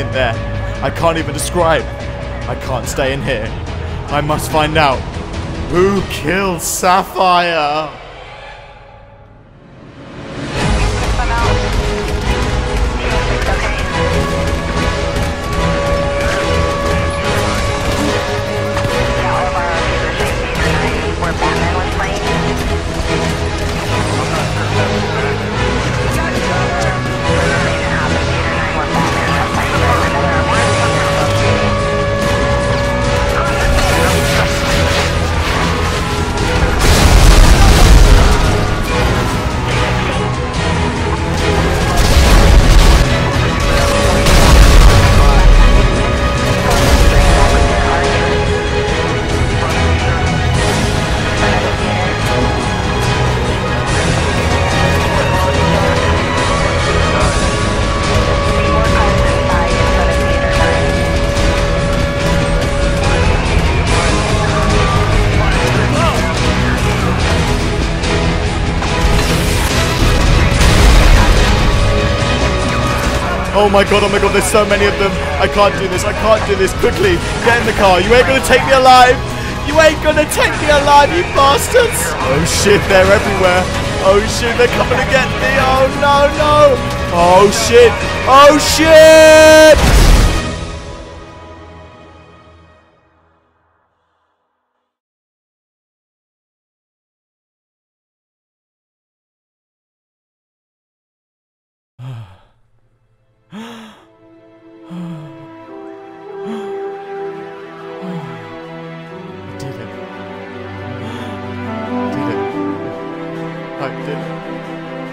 in there. I can't even describe. I can't stay in here. I must find out who killed Sapphire. Oh my god, oh my god, there's so many of them. I can't do this, I can't do this. Quickly, get in the car. You ain't gonna take me alive. You ain't gonna take me alive, you bastards. Oh shit, they're everywhere. Oh shit, they're coming to get me. Oh no, no. Oh shit. Oh shit. Did.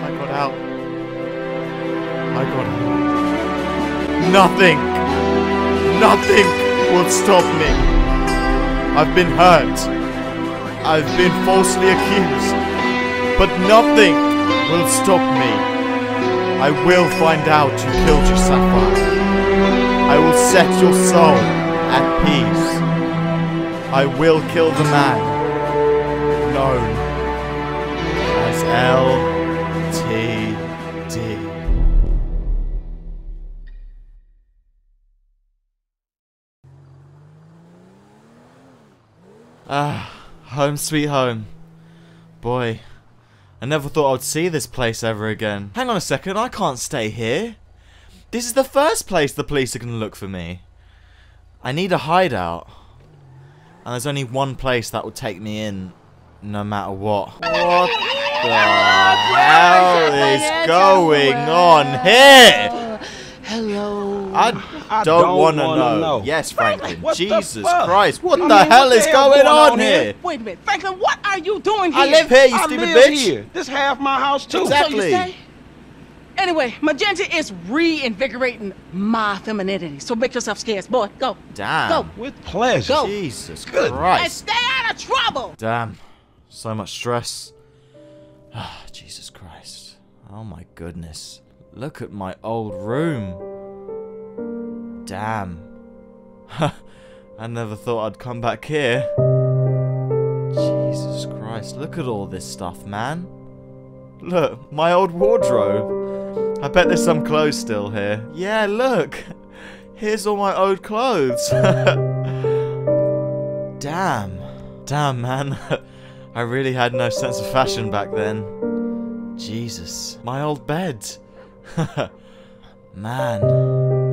I got out. I got out. Nothing, nothing will stop me. I've been hurt. I've been falsely accused. But nothing will stop me. I will find out who killed you, Sapphire. I will set your soul at peace. I will kill the man known LTD. Ah, home sweet home. Boy, I never thought I'd see this place ever again. Hang on a second, I can't stay here. This is the first place the police are going to look for me. I need a hideout. And there's only one place that will take me in, no matter what. What the hell is going on here? Hello. I I don't, don't want to wanna know. know. Yes, Franklin. what Jesus? Christ. What I the mean, what hell the is hell going, going on on here? here? Wait a minute, Franklin, what are you doing here? I live here, you I stupid live bitch. here. This half my house too. Exactly. So you say? Anyway, Magenta is reinvigorating my femininity. So make yourself scarce, boy. Go. Damn. Go. With pleasure. Go. Jesus Good. And Christ. stay out of trouble. Damn. So much stress. Ah, Jesus Christ. Oh my goodness. Look at my old room. Damn. I never thought I'd come back here. Jesus Christ. Look at all this stuff, man. Look, my old wardrobe. I bet there's some clothes still here. Yeah, look. Here's all my old clothes. Damn. Damn, man. I really had no sense of fashion back then. Jesus. My old bed. man.